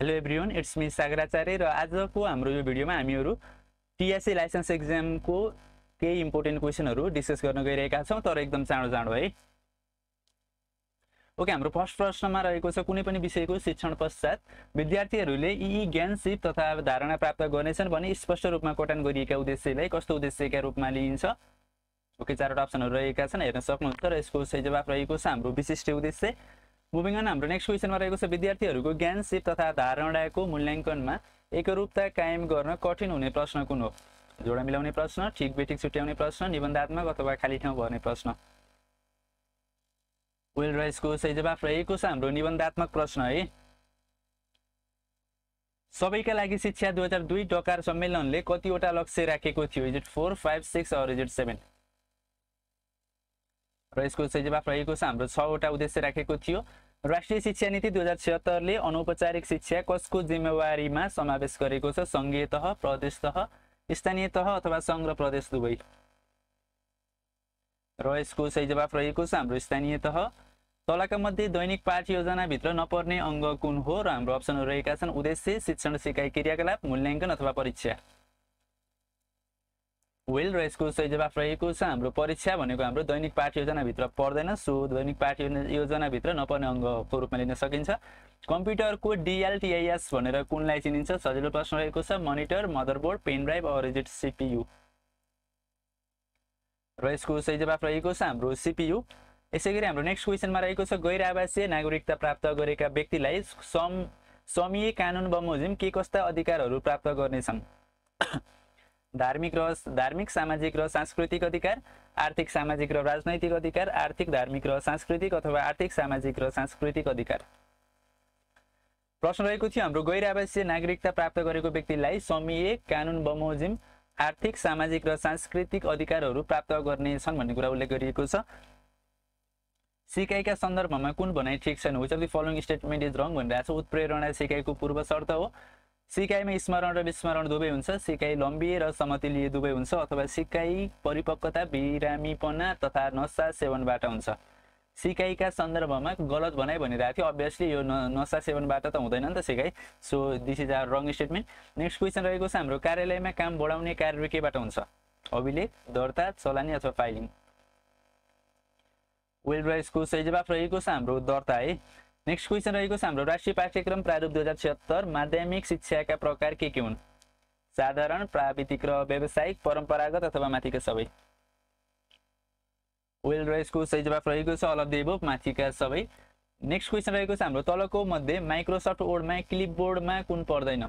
Hello everyone it's me Sagaracharya र आजको हाम्रो यो भिडियोमा हामीहरू टिएससी लाइसेन्स एक्जामको केही इम्पोर्टेन्ट क्वेसनहरू डिस्कस गर्न गइरहेका छौँ तर एकदम चाँडो चाँडो है। ओके हाम्रो फर्स्ट प्रश्नमा रहेको छ कुनै पनि विषयको शिक्षण पश्चात विद्यार्थीहरूले यी ज्ञान सिप तथा धारणा प्राप्त गर्नेछन् भने स्पष्ट रूपमा कटान गरिएका उद्देश्यलाई कस्तो उद्देश्यका रूपमा लिइन्छ? ओके चारवटा अप्सनहरू रहेका छन् हेर्न सक्नुहुन्छ र यसको सही जवाब रहेको छ हाम्रो विशिष्ट उद्देश्य। अन हाम्रो नेक्स्ट क्वेसनमा रहेको छ विद्यार्थीहरूको ज्ञान सिप तथा धारणाको मूल्याङ्कनमा एकरूपता कायम गर्न कठिन हुने प्रश्न कुन हो? जोडा मिलाउने प्रश्न ठिक बेठिक छुट्याउने प्रश्न निबन्धात्मक अथवा खाली ठाउँ भर्ने प्रश्न? वेल र यसको सही जवाफ रहेको छ हाम्रो निबन्धात्मक प्रश्न है। सबैका लागि शिक्षा दुई हजार दुई डकार सम्मेलनले कतिवटा लक्ष्य राखेको थियो? Is it four five six or is it seven र यसको जवाफ रहेको छ हाम्रो छवटा उद्देश्य राखेको थियो। राष्ट्रिय शिक्षा नीति दुई हजार छिहत्तरले अनौपचारिक शिक्षा कसको जिम्मेवारीमा समावेश गरेको छ? सङ्घीय तह प्रदेश तह स्थानीय तह अथवा सङ्घ र प्रदेश दुवै? र यसको सही जवाफ रहेको छ हाम्रो स्थानीय तह तलका मध्ये दैनिक पाठ योजनाभित्र नपर्ने अङ्ग कुन हो? र हाम्रो अप्सनहरू रहेका छन्। उद्देश्य शिक्षण सिकाइ क्रियाकलाप मूल्याङ्कन अथवा परीक्षा। वेल र यसको जवाफ रहेको छ हाम्रो परीक्षा भनेको हाम्रो दैनिक पाठ योजनाभित्र पर्दैन सो दैनिक पाठ योजनाभित्र नपर्ने अङ्गको रूपमा लिन सकिन्छ। कम्प्युटरको डिएलटिआइएस भनेर कुनलाई चिनिन्छ? सजिलो प्रश्न रहेको छ। मोनिटर मदरबोर्ड पेन ड्राइभ अरिजिट सिपियु र यसको सही जवाफ रहेको छ हाम्रो सिपियु यसै गरी हाम्रो नेक्स्ट क्वेसनमा रहेको छ गैर आवासीय नागरिकता प्राप्त गरेका व्यक्तिलाई सम समीय कानुन बमोजिम के कस्ता अधिकारहरू प्राप्त गर्नेछन्? धार्मिक र धार्मिक सामाजिक र सांस्कृतिक अधिकार आर्थिक सामाजिक र राजनैतिक अधिकार आर्थिक धार्मिक र सांस्कृतिक अथवा आर्थिक सामाजिक र सांस्कृतिक अधिकार। प्रश्न रहेको थियो हाम्रो गैर आवासीय नागरिकता प्राप्त गरेको व्यक्तिलाई समीय कानुन बमोजिम आर्थिक सामाजिक र सांस्कृतिक अधिकारहरू प्राप्त गर्नेछन् भन्ने कुरा उल्लेख गरिएको छ। सिकाइका सन्दर्भमा कुन भनाइ ठिक छैन? Which the following statement is wrong भनिरहेको छ उत्प्रेरणा सिकाइको पूर्व शर्त हो। सिकाइमा स्मरण र विस्मरण दुवै हुन्छ। सिकाइ लम्बिए र समतिलीय दुवै हुन्छ अथवा सिकाइ परिपक्वता बिरामीपना तथा नसा सेवनबाट हुन्छ। सिकाइका सन्दर्भमा गलत भनाइ भनिरहेको थियो। अभियसली यो नसा सेवनबाट त हुँदैन नि त सिकाइ so this is our wrong statement next question रहेको छ हाम्रो। कार्यालयमा काम बढाउने कार्य केबाट हुन्छ? अभिलेख दर्ता चलानी अथवा फाइलिङ वेल र यसको सही जवाफ रहेको छ हाम्रो दर्ता है? नेक्स्ट क्वेसन रहेको छ हाम्रो राष्ट्रिय पाठ्यक्रम प्रारूप दुई हजार छिहत्तर माध्यमिक शिक्षाका प्रकार के के हुन्? साधारण प्राविधिक र व्यावसायिक परम्परागत अथवा माथिका सबै? वेल र यसको सही जवाफ रहेको छ अल अफ माथिका सबै। नेक्स्ट क्वेसन रहेको छ हाम्रो तलको मध्ये माइक्रोसफ्ट वर्डमा क्लिपबोर्डमा कुन पर्दैन?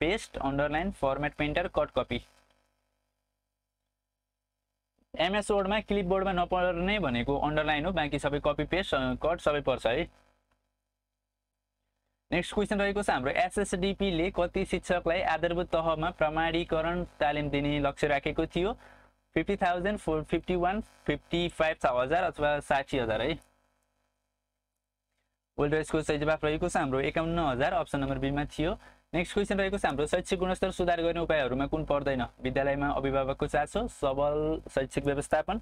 Paste underline format painter cut copy MS वर्डमा क्लिपबोर्डमा नपर्ने भनेको अन्डरलाइन हो बाँकी सबै कपी पेस्ट कट सबै पर्छ है। नेक्स्ट क्वेसन रहेको छ हाम्रो एसएसडिपीले कति शिक्षकलाई आधारभूत तहमा प्रमाणीकरण तालिम दिने लक्ष्य राखेको थियो? Fifty thousand four fifty one fifty five हजार अथवा साठी हजार है? वेल यसको सही जवाफ रहेको छ हाम्रो एकाउन्न हजार अप्सन नम्बर बीमा थियो। नेक्स्ट क्वेसन रहेको छ हाम्रो शैक्षिक गुणस्तर सुधार गर्ने उपायहरूमा कुन पर्दैन? विद्यालयमा अभिभावकको चासो सबल शैक्षिक व्यवस्थापन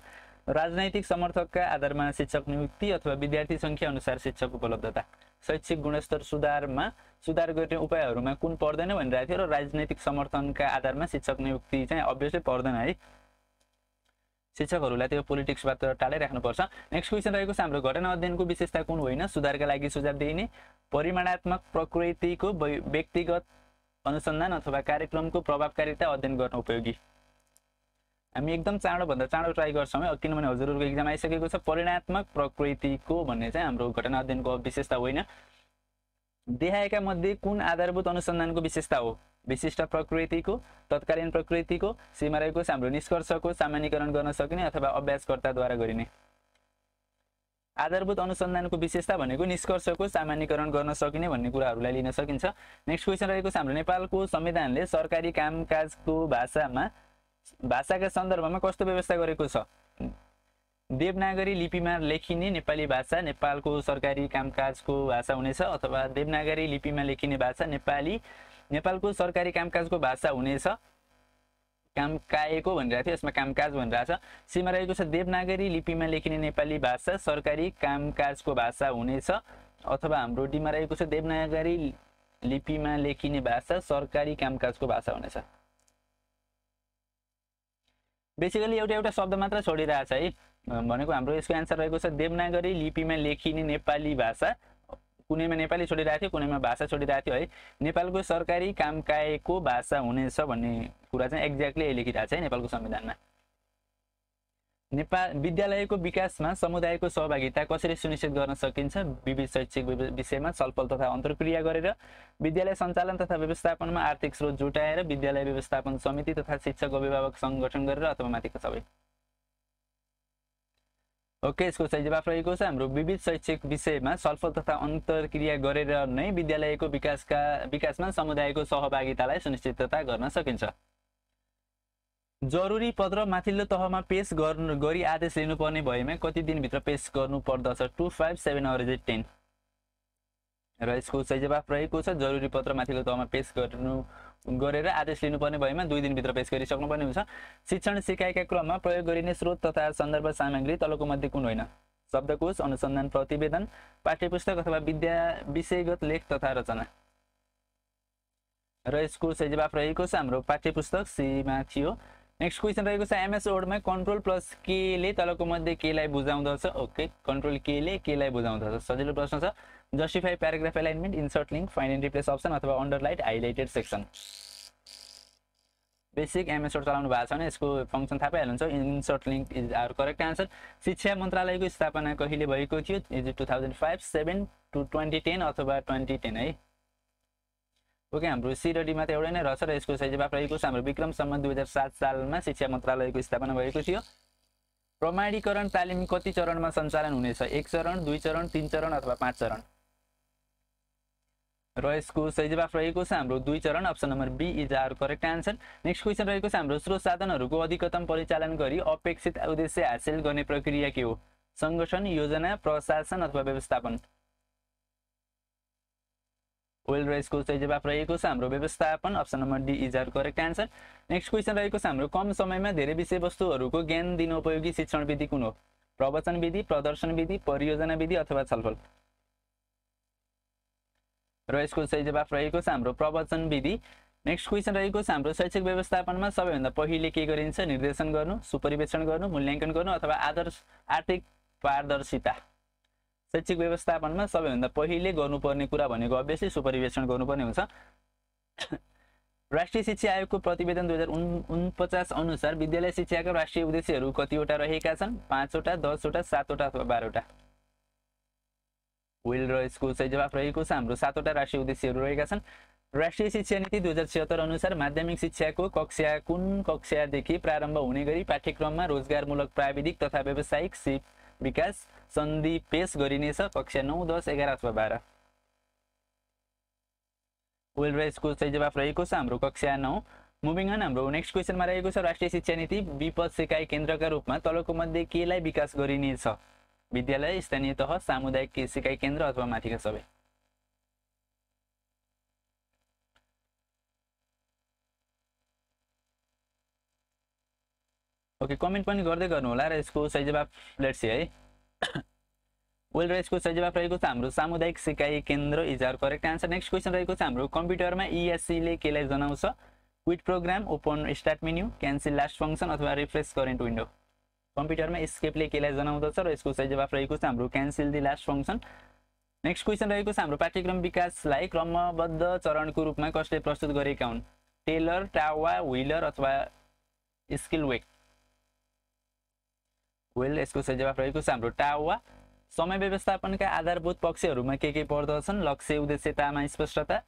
राजनैतिक समर्थकका आधारमा शिक्षक नियुक्ति अथवा विद्यार्थी सङ्ख्या अनुसार शिक्षक उपलब्धता। शैक्षिक गुणस्तर सुधारमा सुधार गर्ने उपायहरूमा कुन पर्दैन भनिरहेको थियो र राजनैतिक समर्थनका आधारमा शिक्षक नियुक्ति चाहिँ अभियसली पर्दैन है। शिक्षकहरूलाई त्यो पोलिटिक्सबाट टाढै राख्नुपर्छ नेक्स्ट क्वेसन रहेको छ हाम्रो घटना अध्ययनको विशेषता कुन होइन? सुधारका लागि सुझाव दिइने परिमाणात्मक प्रकृतिको व्यक्तिगत अनुसन्धान अथवा कार्यक्रमको प्रभावकारिता अध्ययन गर्न उपयोगी। हामी एकदम चाँडोभन्दा चाँडो ट्राई गर्छौँ है। किनभने हजुरहरूको इक्जाम आइसकेको छ। परिणात्मक प्रकृतिको भन्ने चाहिँ हाम्रो घटना अध्ययनको विशेषता होइन। देखाएका मध्ये कुन आधारभूत अनुसन्धानको विशेषता हो? विशिष्ट प्रकृतिको तत्कालीन प्रकृतिको सीमा रहेको हाम्रो निष्कर्षको सामान्यकरण गर्न सकिने अथवा अभ्यासकर्ताद्वारा गरिने। आधारभूत अनुसन्धानको विशेषता भनेको निष्कर्षको सामान्यकरण गर्न सकिने भन्ने कुराहरूलाई लिन सकिन्छ। नेक्स्ट क्वेसन रहेको छ हाम्रो नेपालको संविधानले सरकारी कामकाजको भाषामा भाषाका सन्दर्भमा कस्तो व्यवस्था गरेको छ? देवनागरी लिपिमा लेखिने नेपाली भाषा नेपालको सरकारी कामकाजको भाषा हुनेछ अथवा देवनागरी लिपिमा लेखिने भाषा नेपाली नेपालको सरकारी कामकाजको भाषा हुनेछ? काम काएको भनिरहेको थियो यसमा कामकाज भनिरहेको छ। सीमा रहेको छ देवनागरी लिपिमा लेखिने नेपाली भाषा सरकारी कामकाजको भाषा हुनेछ अथवा हाम्रो डीमा रहेको छ देवनागरी लिपिमा लेखिने भाषा सरकारी कामकाजको भाषा हुनेछ। बेसिकली एउटा एउटा शब्द मात्र छोडिरहेछ है। भनेको हाम्रो यसको एन्सर रहेको छ देवनागरी लिपिमा लेखिने नेपाली भाषा। कुनैमा नेपाली छोडिरहेको थियो कुनैमा भाषा छोडिरहेको थियो है। नेपालको सरकारी कामकाजको भाषा हुनेछ भन्ने कुरा चाहिँ एक्ज्याक्टली लेखिरहेको छ है नेपालको संविधानमा। नेपाल विद्यालयको विकासमा समुदायको सहभागिता कसरी सुनिश्चित गर्न सकिन्छ? विविध शैक्षिक विषयमा छलफल तथा अन्तर्क्रिया गरेर विद्यालय सञ्चालन तथा व्यवस्थापनमा आर्थिक स्रोत जुटाएर विद्यालय व्यवस्थापन समिति तथा शिक्षक अभिभावक सङ्घ गठन गरेर अथवा माथिको सबै। ओके यसको सही जवाफ रहेको छ। हाम्रो विविध शैक्षिक विषयमा छलफल तथा अन्तर्क्रिया गरेर नै विद्यालयको विकासका विकासमा समुदायको सहभागितालाई सुनिश्चितता गर्न सकिन्छ। जरुरी पत्र माथिल्लो तहमा पेस गर्नु गरी आदेश लिनुपर्ने भएमा कति दिनभित्र पेस गर्नु पर्दछ? टु फाइभ सेभेन टेन र यसको सही जवाफ रहेको छ जरुरी पत्र माथिल्लो तहमा पेस गर्नु गरेर आदेश लिनुपर्ने भएमा दुई दिनभित्र पेस गरिसक्नुपर्ने हुन्छ। शिक्षण सिकाइका क्रममा प्रयोग गरिने स्रोत तथा सन्दर्भ सामग्री तलको मध्ये कुन होइन? शब्दकोश अनुसन्धान प्रतिवेदन पाठ्यपुस्तक अथवा विद्या विषयगत लेख तथा रचना। र यसको सही जवाफ रहेको छ हाम्रो पाठ्यपुस्तक सीमा थियो नेक्स्ट क्वेसन रहेको छ एमएस वर्डमा कन्ट्रोल प्लस केले तलको मध्ये केलाई बुझाउँदछ? ओके कन्ट्रोल केले केलाई बुझाउँदछ? सजिलो प्रश्न छ। Justify paragraph alignment insert link find and replace option अथवा underline highlighted section basic MS Word चलाउनु भएको छ भने यसको फङ्सन थाहा पाइहाल्नुहुन्छ। Insert link is our correct answer शिक्षा मन्त्रालयको स्थापना कहिले भएको थियो? Is two thousand five seven two twenty ten अथवा ट्वेन्टी टेन है? ओके हाम्रो सिरडीमा त एउटै नै रहेछ र यसको सही जवाफ रहेको छ हाम्रो विक्रमसम्म दुई हजार सात सालमा शिक्षा मन्त्रालयको स्थापना भएको थियो। प्रमाणीकरण तालिम कति चरणमा सञ्चालन हुनेछ? एक चरण दुई चरण तिन चरण अथवा पाँच चरण? र यसको सही जवाफ रहेको छ हाम्रो दुई चरण option number B is our correct answer next question रहेको छ हाम्रो स्रोत साधनहरूको अधिकतम परिचालन गरी अपेक्षित उद्देश्य हासिल गर्ने प्रक्रिया के हो? सङ्गठन योजना प्रशासन अथवा व्यवस्थापन? वेल र यसको चाहिँ जवाफ रहेको छ हाम्रो व्यवस्थापन option number D is our correct answer next question रहेको छ हाम्रो कम समयमा धेरै विषयवस्तुहरूको ज्ञान दिन उपयोगी शिक्षण विधि कुन हो प्रवचन विधि प्रदर्शन विधि परियोजना विधि अथवा छलफल र यसको सही जवाफ रहेको छ हाम्रो प्रवचन विधि नेक्स्ट क्वेसन रहेको छ हाम्रो शैक्षिक व्यवस्थापनमा सबैभन्दा पहिले के गरिन्छ निर्देशन गर्नु सुपरिवेक्षण गर्नु मूल्याङ्कन गर्नु अथवा आदर्श आर्थिक पारदर्शिता शैक्षिक व्यवस्थापनमा सबैभन्दा पहिले गर्नुपर्ने कुरा भनेको अभियसली सुपरिवेक्षण गर्नुपर्ने हुन्छ। राष्ट्रिय शिक्षा आयोगको प्रतिवेदन दुई हजार उन उनपचास अनुसार विद्यालय शिक्षाका राष्ट्रिय उद्देश्यहरू कतिवटा रहेका छन्? पाँचवटा दसवटा सातवटा अथवा बाह्रवटा। वेल र यसको सही जवाफ रहेको छ। हाम्रो सातवटा राष्ट्रिय उद्देश्यहरू रहेका छन्। राष्ट्रिय शिक्षा नीति दुई हजार छिहत्तर अनुसार माध्यमिक शिक्षाको कक्षा कुन कक्षादेखि प्रारम्भ हुने गरी पाठ्यक्रममा रोजगारमूलक प्राविधिक तथा व्यावसायिक सिप विकास सन्धि पेश गरिनेछ। कक्षा नौ दस एघार अथवा बाह्र। वेल रेसको चाहिँ जवाफ रहेको छ हाम्रो कक्षा नौ। मुभिङ अन हाम्रो नेक्स्ट क्वेसनमा रहेको छ राष्ट्रिय शिक्षा नीति विपद सिकाइ केन्द्रका रूपमा तलको मध्ये केलाई विकास गरिनेछ? विद्यालय स्थानीय तह सामुदायिक सिकाइ केन्द्र अथवा माथिका सबै। ओके कमेन्ट पनि गर्दै गर्नु होला र यसको सही जवाफ लेट्स है। वेल र यसको सही जवाफ रहेको छ हाम्रो सामुदायिक सिकाइ केन्द्र is our correct answer next question रहेको छ हाम्रो कम्प्युटरमा इएससीले e केलाई जनाउँछ? Quit program open start menu cancel last function अथवा रिफ्रेस करेन्ट विन्डो कम्प्युटरमा स्केपले केलाई जनाउँदछ र यसको सही जवाफ रहेको छ हाम्रो cancel the last function next question रहेको छ हाम्रो पाठ्यक्रम विकासलाई क्रमबद्ध चरणको रूपमा कसले प्रस्तुत गरेका हुन्? टेलर टावा व्हिलर अथवा स्किल वेक वेल यसको सही जवाफ रहेको छ हाम्रो टावा समय व्यवस्थापनका आधारभूत पक्षहरूमा के के पर्दछन्? लक्ष्य उद्देश्यतामा स्पष्टता।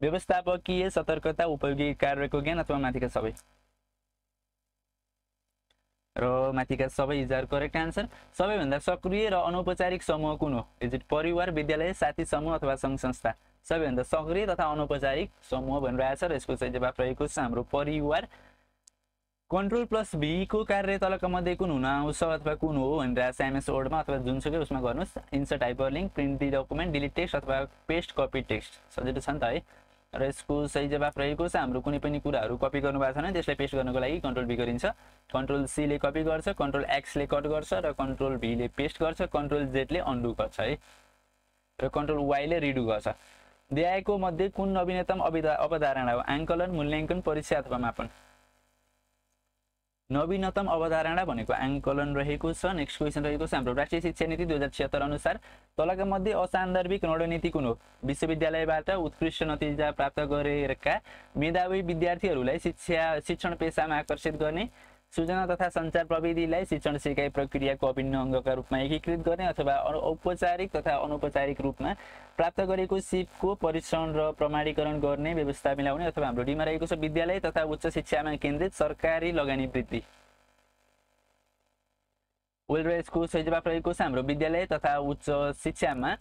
व्यवस्थापकीय सतर्कता उपयोगी कार्यको ज्ञान अथवा माथिका सबै? र माथिका सबै इजार करेक्ट आन्सर। सबैभन्दा सक्रिय र अनौपचारिक समूह कुन हो? इज इट परिवार विद्यालय साथी समूह अथवा सङ्घ संस्था? सबैभन्दा सक्रिय तथा अनौपचारिक समूह भनिरहेछ र यसको चाहिँ जवाफ रहेको छ हाम्रो परिवार। कन्ट्रोल प्लस भीको कार्य तलका मध्ये कुन हुन आउँछ अथवा कुन हो भनेर एमएस वर्डमा अथवा जुनसुकै उसमा गर्नुहोस्। Insert hyperlink print the document delete text अथवा पेस्ट कपी टेक्स्ट सजिलो छ नि त है। र यसको सही जवाफ रहेको छ हाम्रो कुनै पनि कुराहरू कपी गर्नुभएको छ भने त्यसलाई पेस्ट गर्नको लागि कन्ट्रोल भी गरिन्छ। कन्ट्रोल सीले कपी गर्छ कन्ट्रोल एक्सले कट गर्छ र कन्ट्रोल भीले पेस्ट गर्छ कन्ट्रोल जेडले अन्डु गर्छ है। र कन्ट्रोल वाईले रिडु गर्छ। दिएको मध्ये कुन नवीनतम अविधा अवधारणा हो? आङ्कलन मूल्याङ्कन परीक्षा अथवा मापन। नवीनतम अवधारणा भनेको आङ्कलन रहेको छ। नेक्स्ट क्वेसन रहेको छ। हाम्रो राष्ट्रिय शिक्षा नीति दुई हजार छिहत्तर अनुसार तलका मध्ये असान्दर्भिक रणनीति कुन हो? विश्वविद्यालयबाट उत्कृष्ट नतिजा प्राप्त गरेका मेधावी विद्यार्थीहरूलाई शिक्षा शिक्षण पेसामा आकर्षित गर्ने सूचना तथा सञ्चार प्रविधिलाई शिक्षण सिकाइ प्रक्रियाको अभिन्न अङ्गका रूपमा एकीकृत गर्ने अथवा औपचारिक तथा अनौपचारिक रूपमा प्राप्त गरेको सिपको परीक्षण र प्रमाणीकरण गर्ने व्यवस्था मिलाउने अथवा हाम्रो डीमा रहेको छ विद्यालय तथा उच्च शिक्षामा केन्द्रित सरकारी लगानी वृद्धि वेल र यसको सही जवाब रहेको छ हाम्रो विद्यालय तथा उच्च शिक्षामा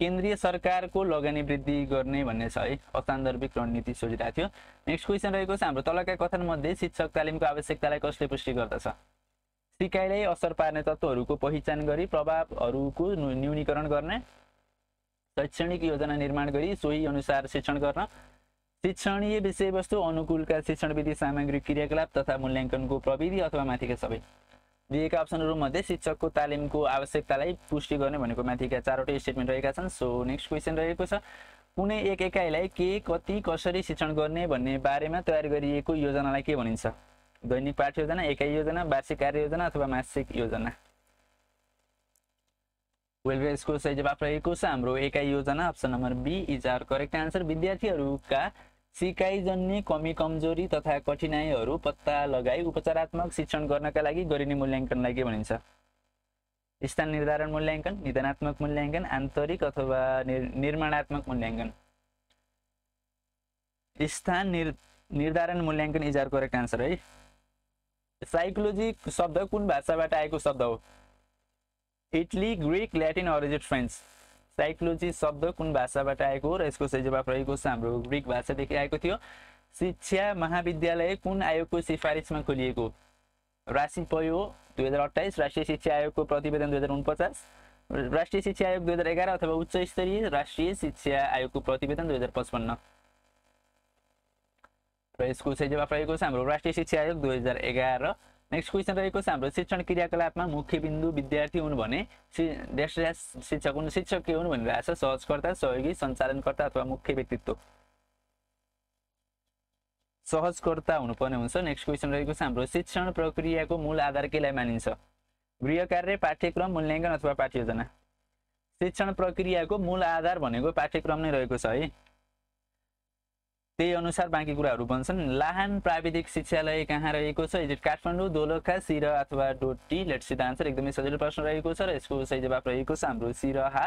केन्द्रीय सरकारको लगानी वृद्धि गर्ने भन्ने छ है। असान्दर्भिक रणनीति सोचिरहेको थियो। नेक्स्ट क्वेसन रहेको छ हाम्रो तलका कथनमध्ये शिक्षक तालिमको आवश्यकतालाई कसले पुष्टि गर्दछ? सिकाइलाई असर पार्ने तत्त्वहरूको पहिचान गरी प्रभावहरूको न्यूनीकरण गर्ने। शैक्षणिक योजना निर्माण गरी सोही अनुसार शिक्षण गर्न। शिक्षणीय विषयवस्तु अनुकूलका शिक्षण विधि सामग्री क्रियाकलाप तथा मूल्याङ्कनको प्रविधि अथवा माथिका सबै। दिएका अप्सनहरूमध्ये शिक्षकको तालिमको आवश्यकतालाई पुष्टि गर्ने भनेको माथिका चारवटै स्टेटमेन्ट रहेका छन्। सो नेक्स्ट क्वेसन रहेको छ। कुनै एक एकाइलाई के कति कसरी शिक्षण गर्ने भन्ने बारेमा तयार गरिएको योजनालाई के भनिन्छ? दैनिक पाठ योजना एकाइ योजना वार्षिक कार्य योजना अथवा मासिक योजना? वेल यसको सही जवाब रहेको छ। हाम्रो एकाइ योजना option number B is our correct answer विद्यार्थीहरूका सिकाइजन्य कमी कमजोरी तथा कठिनाइहरू पत्ता लगाई उपचारात्मक शिक्षण गर्नका लागि गरिने मूल्याङ्कनलाई के भनिन्छ। स्थान निर्धारण मूल्याङ्कन निधनात्मक मूल्याङ्कन आन्तरिक अथवा निर्माणात्मक मूल्याङ्कन। स्थान निर् निर्धारण मूल्याङ्कन इज आर करेक्ट आन्सर है। साइकोलोजी शब्द कुन भाषाबाट आएको शब्द हो? इटली ग्रिक ल्याटिन अरिजिट फ्रेन्च। साइकोलोजी शब्द कुन भाषाबाट आएको हो? र यसको सही जवाब रहेको छ हाम्रो ग्रिक भाषादेखि आएको थियो? शिक्षा महाविद्यालय कुन आयोगको सिफारिसमा खोलिएको राशि पयो दुई हजार अठाइस राष्ट्रिय शिक्षा आयोगको प्रतिवेदन दुई हजार उनपचास राष्ट्रिय शिक्षा आयोग दुई हजार एघार अथवा उच्च स्तरीय राष्ट्रिय शिक्षा आयोगको प्रतिवेदन दुई हजार पचपन्न? र यसको सही जवाब रहेको छ हाम्रो राष्ट्रिय शिक्षा आयोग दुई हजार एघार नेक्स्ट क्वेसन रहेको छ हाम्रो शिक्षण क्रियाकलापमा मुख्य बिन्दु विद्यार्थी हुन् भने शिक्षक हुन्। शिक्षक के हुन् भनिरहेको छ सहजकर्ता सहयोगी सञ्चालनकर्ता अथवा मुख्य व्यक्तित्व। सहजकर्ता हुनुपर्ने हुन्छ। नेक्स्ट क्वेसन रहेको छ हाम्रो शिक्षण प्रक्रियाको मूल आधार केलाई मानिन्छ? गृह कार्य पाठ्यक्रम मूल्याङ्कन अथवा पाठ्योजना शिक्षण प्रक्रियाको मूल आधार भनेको पाठ्यक्रम नै रहेको छ है। त्यही अनुसार बाँकी कुराहरू बन्छन्। लाहान प्राविधिक शिक्षालय कहाँ रहेको छ? इजिट काठमाडौँ दोलखा सिर अथवा डोटी। लेट सिध आन्सर एकदमै सजिलो प्रश्न रहेको छ र यसको सही जवाब रहेको छ हाम्रो सिरहा।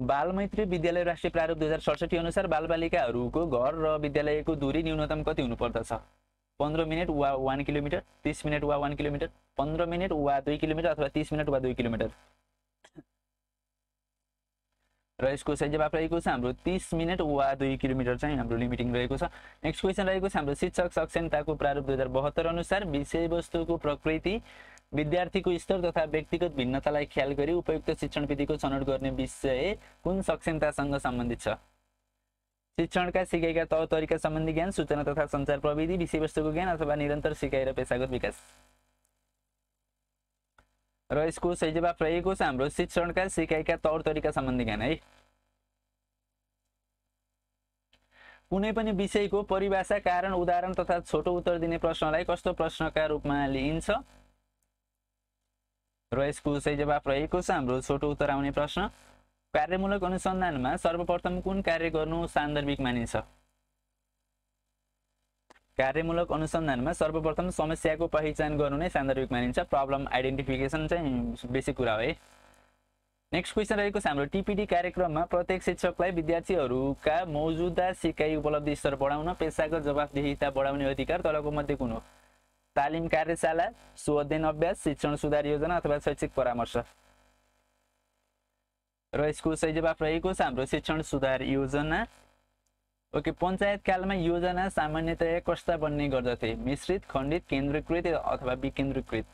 बालमैत्री विद्यालय राष्ट्रिय प्रारूप दुई हजार सडसठी अनुसार बालबालिकाहरूको घर र विद्यालयको दूरी न्यूनतम कति हुनुपर्दछ? पन्ध्र मिनट वा वान किलोमिटर तिस मिनट वा वान किलोमिटर पन्ध्र मिनट वा दुई किलोमिटर अथवा तिस मिनट वा दुई किलोमिटर? र यसको जवाब रहेको छ हाम्रो तिस मिनट वा दुई किलोमिटर चाहिँ हाम्रो लिमिटिङ रहेको छ। नेक्स्ट क्वेसन रहेको छ हाम्रो शिक्षक सक्षमताको प्रारूप दुई हजार बहत्तर अनुसार विषयवस्तुको प्रकृति विद्यार्थीको स्तर तथा व्यक्तिगत भिन्नतालाई ख्याल गरी उपयुक्त शिक्षण विधिको छनौट गर्ने विषय कुन सक्षमतासँग सम्बन्धित छ? शिक्षणका सिकाइका तौर तरिका सम्बन्धी ज्ञान सूचना तथा सञ्चार प्रविधि विषयवस्तुको ज्ञान अथवा निरन्तर सिकाइ र पेसागत विकास। र यसको सही जवाब रहेको छ हाम्रो शिक्षणका सिकाइका तौर तरिका सम्बन्धी ज्ञान है। कुनै पनि विषयको परिभाषा कारण उदाहरण तथा छोटो उत्तर दिने प्रश्नलाई कस्तो प्रश्नका रूपमा लिइन्छ? र यसको सही जवाब रहेको छ हाम्रो छोटो उत्तर आउने प्रश्न। कार्यमूलक अनुसन्धानमा सर्वप्रथम कुन कार्य गर्नु सान्दर्भिक मानिन्छ? कार्यमूलक अनुसन्धानमा सर्वप्रथम समस्याको पहिचान गर्नु नै सान्दर्भिक मानिन्छ। प्रब्लम आइडेन्टिफिकेसन चाहिँ बेसिक कुरा हो है। नेक्स्ट क्वेसन रहेको छ हाम्रो। टिपिडी कार्यक्रममा प्रत्येक शिक्षकलाई विद्यार्थीहरूका मौजुदा सिकाइ उपलब्धि स्तर बढाउन पेसागत जवाफदेहिता बढाउने अधिकार तलको मध्ये कुन हो? तालिम कार्यशाला सुअध्ययन अभ्यास शिक्षण सुधार योजना अथवा शैक्षिक परामर्श। र यसको सही जवाफ रहेको छ हाम्रो। शिक्षण सुधार योजना ओके पञ्चायत कालमा योजना सामान्यतया कस्ता बन्ने गर्दथे? मिश्रित खण्डित केन्द्रीकृत अथवा विकेन्द्रीकृत?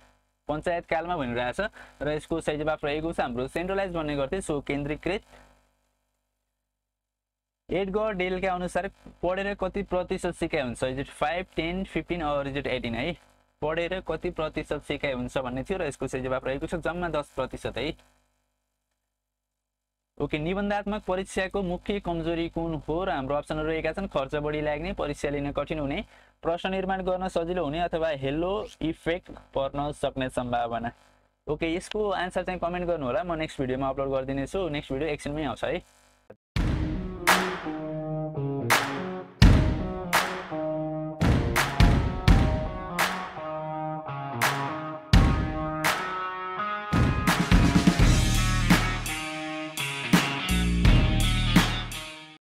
पञ्चायत कालमा भनिरहेछ र यसको सही जवाफ रहेको छ हाम्रो सेन्ट्रलाइज बन्ने गर्थे सो केन्द्रीकृत। एडगर डेलका अनुसार पढेर कति प्रतिशत सिकाइ हुन्छ? Is it five ten fifteen or is it eighteen है? पढेर कति प्रतिशत सिकाइ हुन्छ भन्ने थियो र यसको सही जवाफ रहेको छ जम्मा दस प्रतिशत है? ओके निबन्धात्मक परीक्षाको मुख्य कमजोरी कुन हो? र हाम्रो अप्सनहरू रहेका छन् खर्च बढी लाग्ने परीक्षा लिन कठिन हुने प्रश्न निर्माण गर्न सजिलो हुने अथवा हेलो इफेक्ट पर्न सक्ने सम्भावना। ओके यसको आन्सर चाहिँ कमेन्ट गर्नु होला म नेक्स्ट भिडियोमा अपलोड गरिदिनेछु। नेक्स्ट भिडियो एकछिनमै आउँछ है।